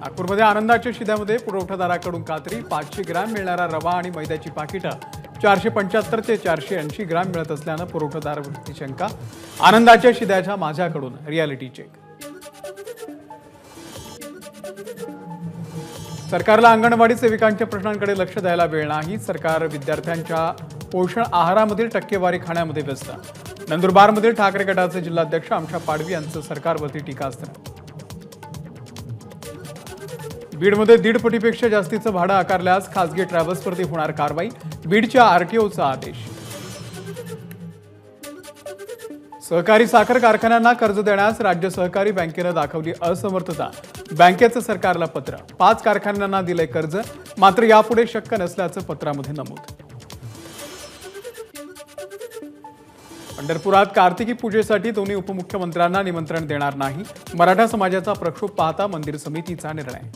नागपूरमध्ये आनंदाच्या शिद्यामध्ये पुरवठादाराकडून कात्री पाचशे ग्रॅम मिळणारा रवा आणि मैद्याची पाकिटं चारशे पंच्याहत्तर ते चारशे ऐंशी ग्रॅम मिळत असल्यानं पुरवठादारावरती शंका. आनंदाच्या शिद्याच्या माझ्याकडून रियालिटी चेक. सरकारला अंगणवाडी सेविकांच्या प्रश्नांकडे लक्ष द्यायला वेळ नाही. सरकार विद्यार्थ्यांच्या पोषण आहारामधील टक्केवारी खाण्यामध्ये व्यस्त. नंदुरबारमधील ठाकरे गटाचे जिल्हाध्यक्ष आमशा पाडवी यांचं सरकारवरती टीकास्त्र. बीडमध्ये दीड पटीपेक्षा जास्तीचं भाडं आकारल्यास खासगी ट्रॅव्हल्सवरती होणार कारवाई बीडच्या आरटीओचा आदेश. सहकारी साखर कारखान्यांना कर्ज देण्यास राज्य सहकारी बँकेनं दाखवली असमर्थता. बँकेचं सरकारला पत्र. पाच कारखान्यांना दिलंय कर्ज मात्र यापुढे शक्य नसल्याचं पत्रामध्ये नमूद. पंढरपुरात कार्तिकी पूजेसाठी दोन्ही उपमुख्यमंत्र्यांना निमंत्रण देणार नाही. मराठा समाजाचा प्रक्षोभ पाहता मंदिर समितीचा निर्णय.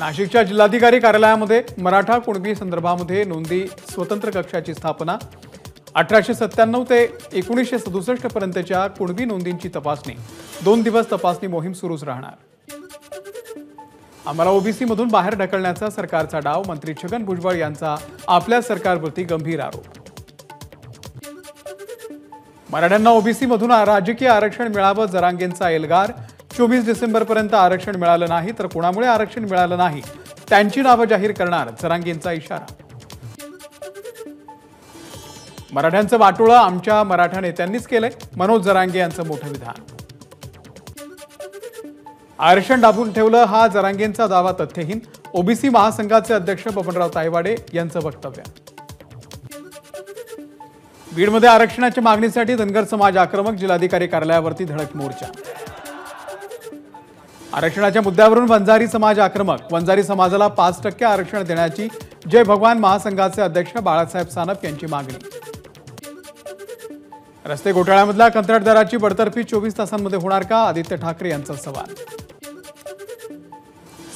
नाशिकच्या जिल्हाधिकारी कार्यालयामध्ये मराठा कुणबी संदर्भामध्ये नोंदी स्वतंत्र कक्षाची स्थापना अठराशे सत्त्याण्णव ते एकोणीसशे सदुसष्ट पर्यंतच्या कुणबी नोंदींची तपासणी. दोन दिवस तपासणी मोहीम सुरूच राहणार. आम्हाला ओबीसीमधून बाहेर ढकलण्याचा सरकारचा डाव मंत्री छगन भुजबळ यांचा आपल्या सरकारवरती गंभीर आरोप. मराठ्यांना ओबीसीमधून राजकीय आरक्षण मिळावं जरांगेंचा एल्गार चोवीस डिसेंबरपर्यंत आरक्षण मिळालं नाही तर कुणामुळे आरक्षण मिळालं नाही? त्यांची नावं जाहीर करणार चरांगींचा इशारा. मराठ्यांचं वाटोळं आमच्या मराठा नेत्यांनीच केलंय मनोज जरांगे यांचं मोठं विधान. आरक्षण दाबून ठेवलं हा जरांगेंचा दावा तथ्यहीन ओबीसी महासंघाचे अध्यक्ष बबनराव तायवाडे यांचं वक्तव्य. बीडमध्ये आरक्षणाच्या मागणीसाठी धनगर समाज आक्रमक जिल्हाधिकारी कार्यालयावरती धडक मोर्चा. आरक्षणाच्या मुद्द्यावरून वंजारी समाज आक्रमक. वंजारी समाजाला पाच टक्के आरक्षण देण्याची जय भगवान महासंघाचे अध्यक्ष बाळासाहेब सानप यांची मागणी. रस्ते घोटाळ्यामधल्या कंत्राटदाराची बडतर्फी चोवीस तासांमध्ये होणार का? आदित्य ठाकरे यांचा सवाल.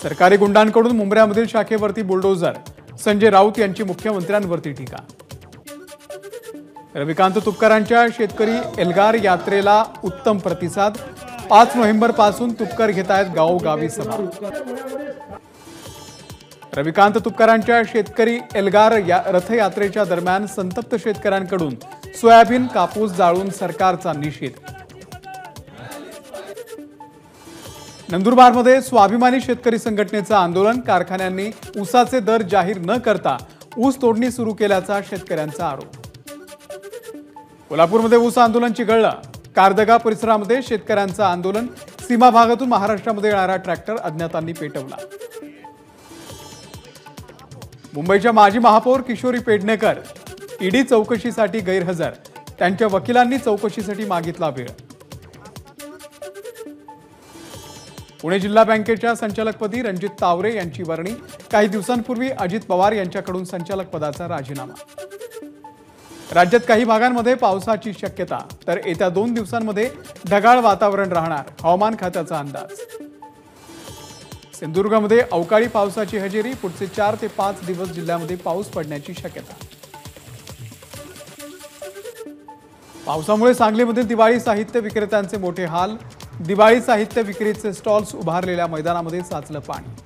सरकारी गुंडांकडून मुंबऱ्यामधील शाखेवरती बुलडोझर. संजय राऊत यांची मुख्यमंत्र्यांवरती टीका. रविकांत तुपकरांच्या शेतकरी एल्गार यात्रेला उत्तम प्रतिसाद. पाच नोव्हेंबरपासून तुपकर घेत आहेत गावोगावी सभा. रविकांत तुपकरांच्या शेतकरी एल्गार या रथयात्रेच्या दरम्यान संतप्त शेतकऱ्यांकडून सोयाबीन कापूस जाळून सरकारचा निषेध. नंदुरबारमध्ये स्वाभिमानी शेतकरी संघटनेचं आंदोलन कारखान्यांनी ऊसाचे दर जाहीर न करता ऊस तोडणी सुरू केल्याचा शेतकऱ्यांचा आरोप. कोल्हापूरमध्ये ऊस आंदोलन चिघळलं. कारदगा परिसरामध्ये शेतकऱ्यांचं आंदोलन. सीमा भागातून महाराष्ट्रामध्ये येणारा ट्रॅक्टर अज्ञातांनी पेटवला. मुंबईच्या माजी महापौर किशोरी पेडणेकर ईडी चौकशीसाठी गैरहजर. त्यांच्या वकिलांनी चौकशीसाठी मागितला वेळ. पुणे जिल्हा बँकेच्या संचालकपदी रणजित तावरे यांची वर्णी. काही दिवसांपूर्वी अजित पवार यांच्याकडून संचालक पदाचा राजीनामा. राज्यात काही भागांमध्ये पावसाची शक्यता तर येत्या दोन दिवसांमध्ये ढगाळ वातावरण राहणार हवामान खात्याचा अंदाज. सिंधुदुर्गमध्ये अवकाळी पावसाची हजेरी पुढचे चार ते पाच दिवस जिल्ह्यामध्ये पाऊस पडण्याची शक्यता. पावसामुळे सांगलीमधील दिवाळी साहित्य विक्रेत्यांचे मोठे हाल दिवाळी साहित्य विक्रीचे स्टॉल्स उभारलेल्या मैदानामध्ये साचलं पाणी.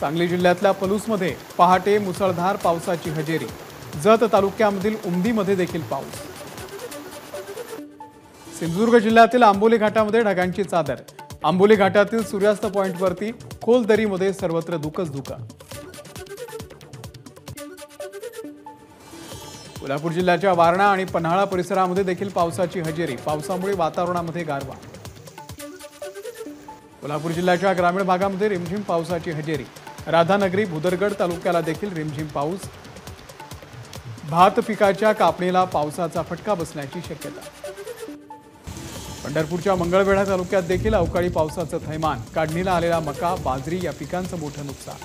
सांगली जिल्ह्यातल्या पलूसमध्ये पहाटे मुसळधार पावसाची हजेरी. जत तालुक्यामधील उमदीमध्ये देखील पाऊस. सिंधुदुर्ग जिल्ह्यातील आंबोली घाटामध्ये ढगांची चादर. आंबोली घाटातील सूर्यास्त पॉईंटवरती खोल दरीमध्ये सर्वत्र दुकच धुका. कोल्हापूर जिल्ह्याच्या वारणा आणि पन्हाळा परिसरामध्ये देखील पावसाची हजेरी. पावसामुळे वातावरणामध्ये गारवा. कोल्हापूर जिल्ह्याच्या ग्रामीण भागामध्ये रिमझिम पावसाची हजेरी. राधानगरी भुदरगड तालुक्याला देखील रिमझिम पाऊस. भात पिकाच्या कापणीला पावसाचा फटका बसण्याची शक्यता. पंढरपूरच्या मंगळवेढा तालुक्यात देखील अवकाळी पावसाचं थैमान. काढणीला आलेला मका बाजरी या पिकांचं मोठं नुकसान.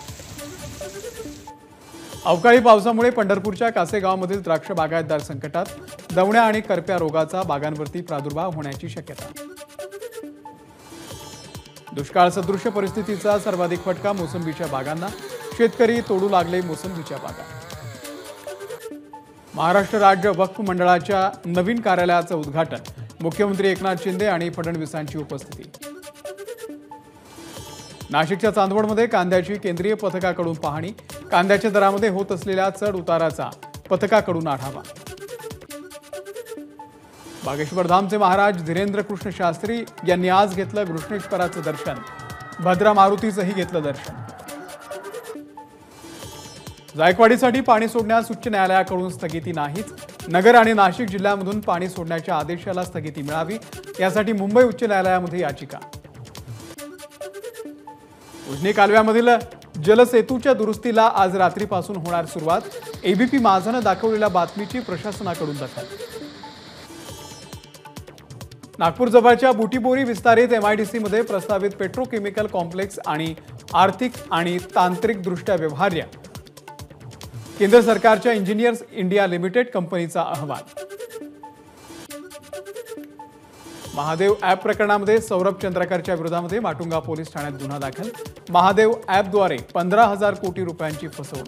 अवकाळी पावसामुळे पंढरपूरच्या कासेगावमधील द्राक्ष बागायतदार संकटात दवण्या आणि करप्या रोगाचा बागांवरती प्रादुर्भाव होण्याची शक्यता. दुष्काळ सदृश्य परिस्थितीचा सर्वाधिक फटका मोसंबीच्या बागांना. शेतकरी तोडू लागले मोसंबीच्या बागा. महाराष्ट्र राज्य वक्फ मंडळाच्या नवीन कार्यालयाचं उद्घाटन. मुख्यमंत्री एकनाथ शिंदे आणि फडणवीसांची उपस्थिती. नाशिकच्या चांदवडमध्ये कांद्याची केंद्रीय पथकाकडून पाहणी. कांद्याच्या दरामध्ये होत असलेल्या चढ उताराचा पथकाकडून आढावा. बागेश्वर धामचे महाराज धीरेंद्र कृष्ण शास्त्री यांनी आज घेतलं घृष्णेश्वराचं दर्शन. भद्रा मारुतीचंही घेतलं दर्शन. जायकवाडीसाठी पाणी सोडण्यास उच्च न्यायालयाकडून स्थगिती नाहीच नगर आणि नाशिक जिल्ह्यामधून पाणी सोडण्याच्या आदेशाला स्थगिती मिळावी यासाठी मुंबई उच्च न्यायालयामध्ये याचिका. उजनी कालव्यामधील जलसेतूच्या दुरुस्तीला आज रात्रीपासून होणार सुरुवात. एबीपी माझानं दाखवलेल्या बातमीची प्रशासनाकडून दखल. नागपूर जवळच्या बुटीबोरी विस्तारित एमआयडीसीमध्ये प्रस्तावित पेट्रोकेमिकल कॉम्प्लेक्स आणि आर्थिक आणि तांत्रिकदृष्ट्या व्यवहार्य. केंद्र सरकारच्या इंजिनियर्स इंडिया लिमिटेड कंपनीचा अहवाल. महादेव ॲप प्रकरणामध्ये सौरभ चंद्रकरच्या विरोधामध्ये माटुंगा पोलीस ठाण्यात गुन्हा दाखल. महादेव ॲपद्वारे पंधरा हजार कोटी रुपयांची फसवणूक.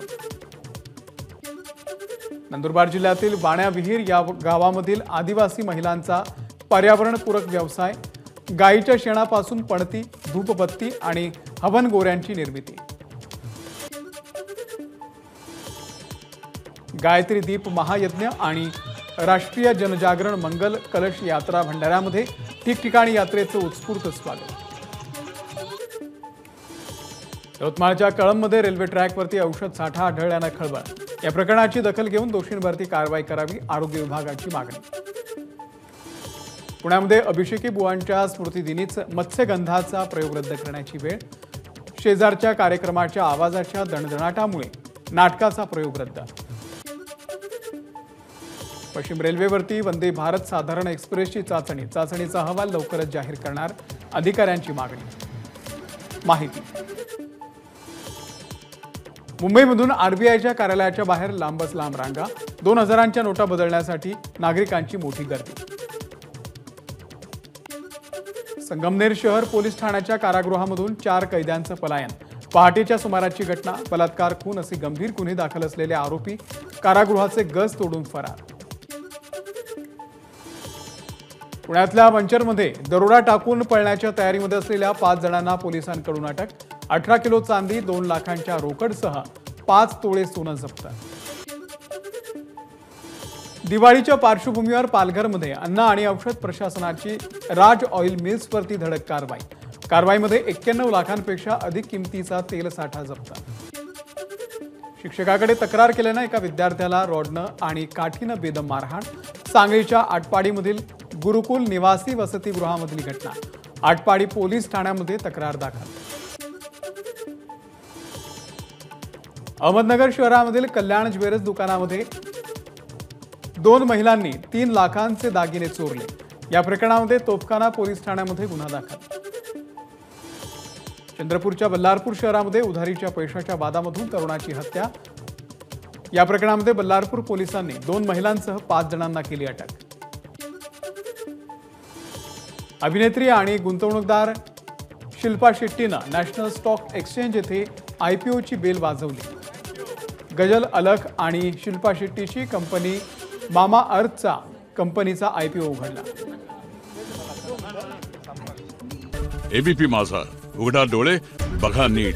नंदुरबार जिल्ह्यातील वाण्या विहीर या गावामधील आदिवासी महिलांचा पर्यावरणपूरक व्यवसाय गायीच्या शेणापासून पणती धूपबत्ती आणि हवन गोऱ्यांची निर्मिती. गायत्री दीप महायज्ञ आणि राष्ट्रीय जनजागरण मंगल कलश यात्रा भंडाऱ्यामध्ये ठिकठिकाणी यात्रेचं उत्स्फूर्त स्वागत. यवतमाळच्या कळंबमध्ये रेल्वे ट्रॅकवरती औषध साठा आढळल्यानं खळबळ. या प्रकरणाची दखल घेऊन दोषींवरती कारवाई करावी आरोग्य विभागाची मागणी. पुण्यामध्ये अभिषेकी बुवांच्या स्मृतिदिनीच मत्स्यगंधाचा प्रयोग रद्द करण्याची वेळ शेजारच्या कार्यक्रमाच्या आवाजाच्या दणदणाटामुळे नाटकाचा प्रयोग रद्द. पश्चिम रेल्वेवरती वंदे भारत साधारण एक्सप्रेसची चाचणी चाचणीचा अहवाल लवकरच जाहीर करणार अधिकाऱ्यांची मागणी. माहिती. मुंबईमधून आरबीआयच्या कार्यालयाच्या बाहेर लांबच लांब रांगा दोन हजारांच्या नोटा बदलण्यासाठी नागरिकांची मोठी गर्दी. संगमनेर शहर पोलीस ठाण्याच्या कारागृहामधून चार कैद्यांचं पलायन. पहाटेच्या सुमाराची घटना बलात्कार खून असे गंभीर गुन्हे दाखल असलेले आरोपी कारागृहाचे गज तोडून फरार. पुण्यातल्या मंचरमध्ये दरोडा टाकून पळण्याच्या तयारीमध्ये असलेल्या पाच जणांना पोलिसांकडून अटक अठरा किलो चांदी दोन लाखांच्या रोकडसह पाच तोळे सोनं जप्त. दिवाळीच्या पार्श्वभूमीवर पालघरमध्ये अन्न आणि औषध प्रशासनाची राज ऑइल मिल्सवरती धडक कारवाई. कारवाईमध्ये एक्क्याण्णव लाखांपेक्षा अधिक किमतीचा तेल साठा जप्त. शिक्षकाकडे तक्रार केल्यानं एका विद्यार्थ्याला रॉडनं आणि काठीनं बेदम मारहाण सांगलीच्या आटपाडीमधील गुरुकुल निवासी वसतिगृहामधील घटना. आटपाडी पोलीस ठाण्यामध्ये तक्रार दाखल. अहमदनगर शहरामधील कल्याण ज्वेलर्स दुकानामध्ये दोन महिलांनी तीन लाखांचे दागिने चोरले. या प्रकरणामध्ये तोफखाना पोलीस ठाण्यामध्ये गुन्हा दाखल. चंद्रपूरच्या बल्लारपूर शहरामध्ये उधारीच्या पैशाच्या वादामधून तरुणाची हत्या. या प्रकरणामध्ये बल्लारपूर पोलिसांनी दोन महिलांसह पाच जणांना केली अटक. अभिनेत्री आणि गुंतवणूकदार शिल्पा शेट्टीनं नॅशनल स्टॉक एक्सचेंज येथे आयपीओची बेल वाजवली. गजल अलख आणि शिल्पा शेट्टीची कंपनी मामा अर्थचा कंपनीचा आयपीओ उघडला. एबीपी माझा. उघडा डोळे बघा नीट.